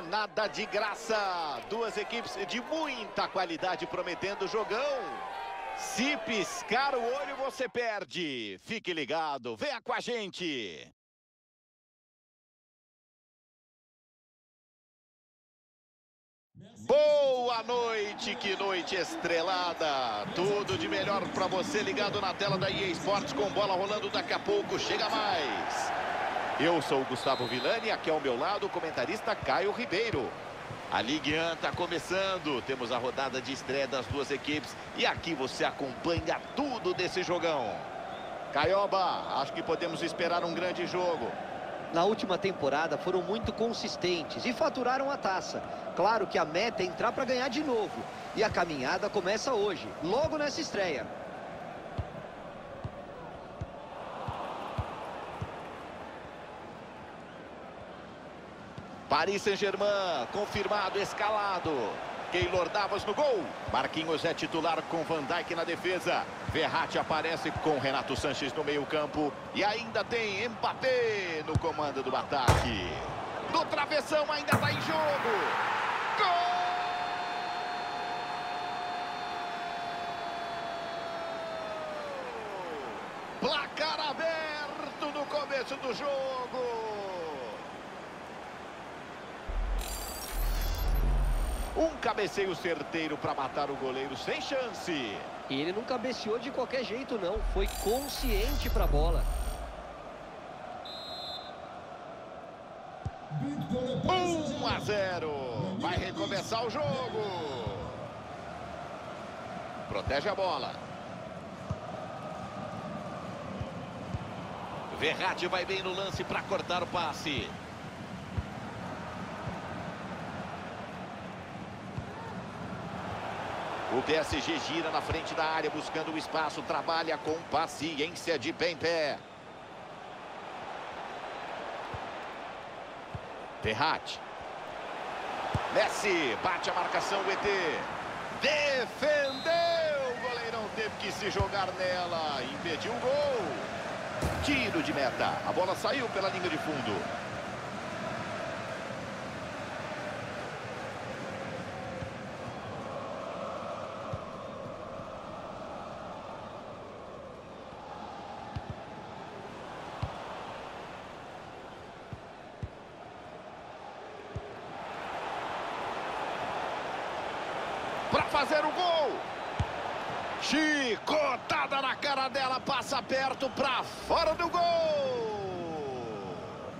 Nada de graça. Duas equipes de muita qualidade prometendo jogão. Se piscar o olho, você perde. Fique ligado, venha com a gente. Boa noite, que noite estrelada. Tudo de melhor para você ligado na tela da EA Sports com bola rolando daqui a pouco. Chega mais. Eu sou o Gustavo Villani, aqui ao meu lado o comentarista Caio Ribeiro. A Ligue 1 está começando, temos a rodada de estreia das duas equipes e aqui você acompanha tudo desse jogão. Caioba, acho que podemos esperar um grande jogo. Na última temporada foram muito consistentes e faturaram a taça. Claro que a meta é entrar para ganhar de novo. E a caminhada começa hoje, logo nessa estreia. Paris Saint-Germain, confirmado, escalado. Keylor Davos no gol. Marquinhos é titular com Van Dijk na defesa. Verratti aparece com Renato Sanches no meio campo. E ainda tem Mbappé no comando do ataque. No travessão ainda está em jogo. Gol! Placar aberto no começo do jogo. Um cabeceio certeiro para matar o goleiro sem chance. E ele não cabeceou de qualquer jeito, não. Foi consciente para a bola. 1 a 0. Vai recomeçar o jogo. Protege a bola. Verratti vai bem no lance para cortar o passe. O PSG gira na frente da área, buscando o espaço, trabalha com paciência de pé em pé. Verratti. Messi, bate a marcação, o ET. Defendeu! O goleirão teve que se jogar nela, impediu o gol. Tiro de meta, a bola saiu pela linha de fundo. Fazer o gol. Chicotada na cara dela, passa perto para fora do gol.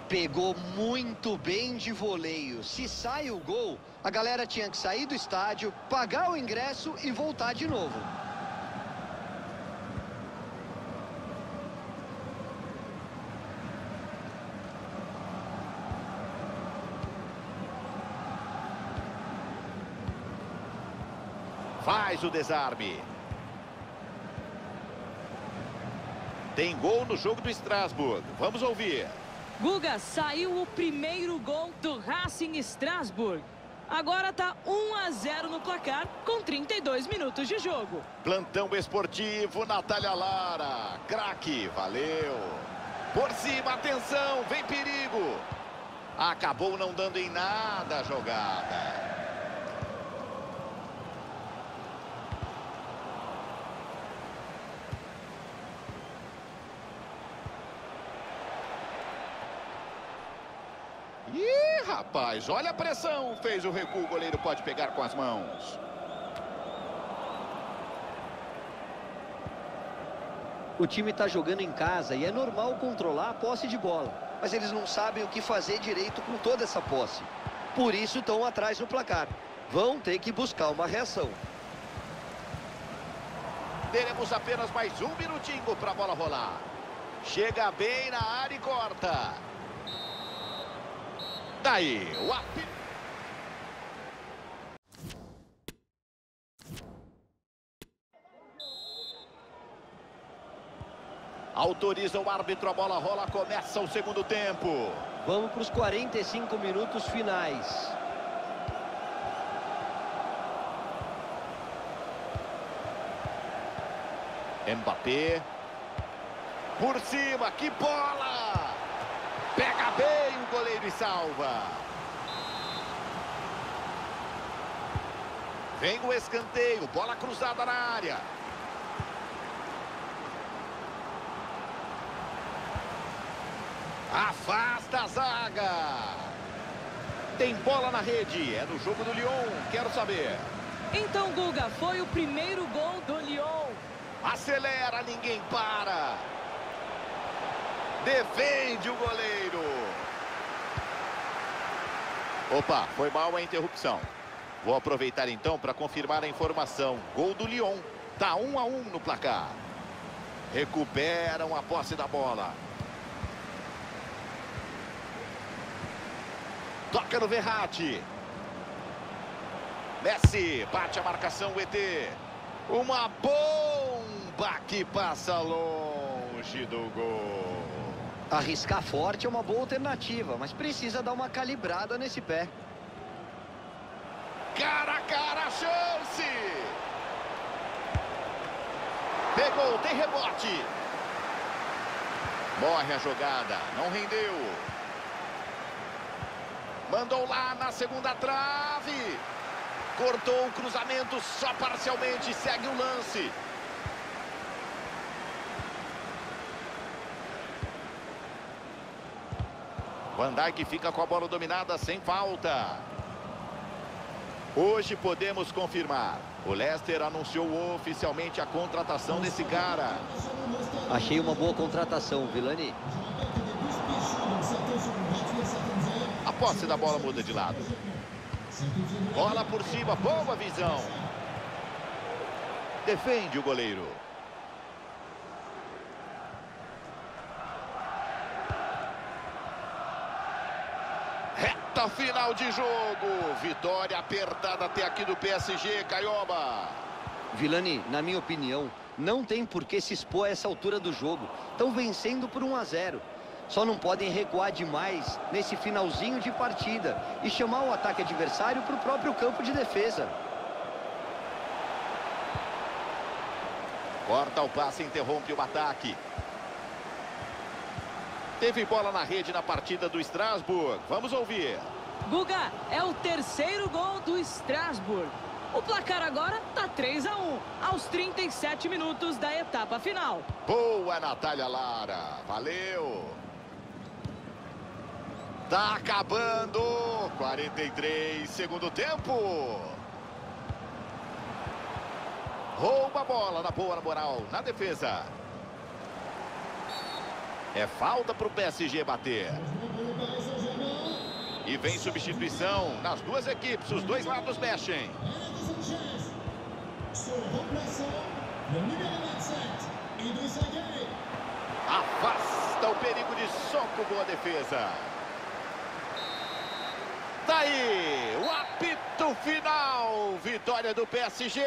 Pegou muito bem de voleio. Se sai o gol, a galera tinha que sair do estádio, pagar o ingresso e voltar de novo. Faz o desarme. Tem gol no jogo do Strasbourg. Vamos ouvir. Guga, saiu o primeiro gol do Racing Strasbourg. Agora tá 1 a 0 no placar com 32 minutos de jogo. Plantão esportivo, Natália Lara. Craque, valeu. Por cima, atenção, vem perigo. Acabou não dando em nada a jogada. Ih, rapaz, olha a pressão. Fez o recuo, o goleiro pode pegar com as mãos. O time está jogando em casa e é normal controlar a posse de bola. Mas eles não sabem o que fazer direito com toda essa posse. Por isso estão atrás no placar. Vão ter que buscar uma reação. Teremos apenas mais um minutinho para a bola rolar. Chega bem na área e corta. Daí, o apito. Autoriza o árbitro, a bola rola, começa o segundo tempo. Vamos para os 45 minutos finais. Mbappé. Por cima, que bola! Goleiro e salva. Vem o escanteio, bola cruzada na área. Afasta a zaga. Tem bola na rede, é no jogo do Lyon, quero saber. Então, Guga, foi o primeiro gol do Lyon. Acelera, ninguém para. Defende o goleiro. Opa, foi mal a interrupção. Vou aproveitar então para confirmar a informação. Gol do Lyon. Tá um a um no placar. Recuperam a posse da bola. Toca no Verratti. Messi bate a marcação, o ET. Uma bomba que passa longe do gol. Arriscar forte é uma boa alternativa, mas precisa dar uma calibrada nesse pé. Cara a cara, chance! Pegou, tem rebote. Morre a jogada, não rendeu. Mandou lá na segunda trave. Cortou o cruzamento só parcialmente, segue o lance. Van Dijk fica com a bola dominada sem falta. Hoje podemos confirmar. O Leicester anunciou oficialmente a contratação desse cara. Achei uma boa contratação, Vilani. A posse da bola muda de lado. Bola por cima, boa visão. Defende o goleiro. Reta final de jogo. Vitória apertada até aqui do PSG, Caioba. Vilani, na minha opinião, não tem por que se expor a essa altura do jogo. Estão vencendo por 1 a 0. Só não podem recuar demais nesse finalzinho de partida e chamar o ataque adversário para o próprio campo de defesa. Corta o passe, interrompe o ataque. Teve bola na rede na partida do Strasbourg. Vamos ouvir. Guga, é o terceiro gol do Strasbourg. O placar agora tá 3 a 1 aos 37 minutos da etapa final. Boa, Natália Lara. Valeu. Tá acabando. 43, segundo tempo. Rouba a bola na boa na moral, na defesa. É falta para o PSG bater. E vem substituição nas duas equipes, os dois lados mexem. Afasta o perigo de soco, boa defesa. Tá aí, o apito final, vitória do PSG.